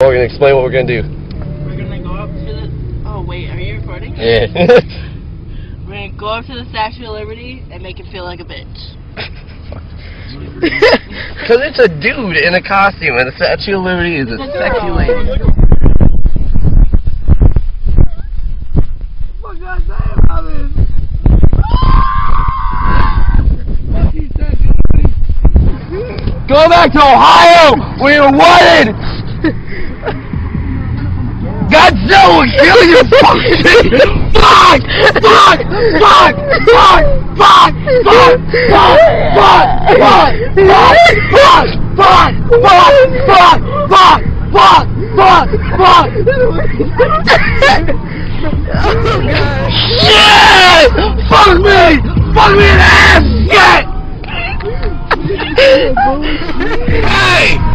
We're gonna explain what we're gonna do. We're gonna go up to the. Oh wait, are you recording? Yeah. We're gonna go up to the Statue of Liberty and make it feel like a bitch. Cause it's a dude in a costume, and the Statue of Liberty is a It's a sexy lady. What can I say about this? Statue of Liberty. Go back to Ohio! We are wanted! Godzilla kill you! Fuck! Fuck! Fuck! Fuck! Fuck! Fuck! Fuck! Fuck! Fuck! Fuck! Fuck! Fuck! Fuck! Fuck! Fuck! Fuck! Shit! Fuck me! Fuck me in the ass! Shit! Hey!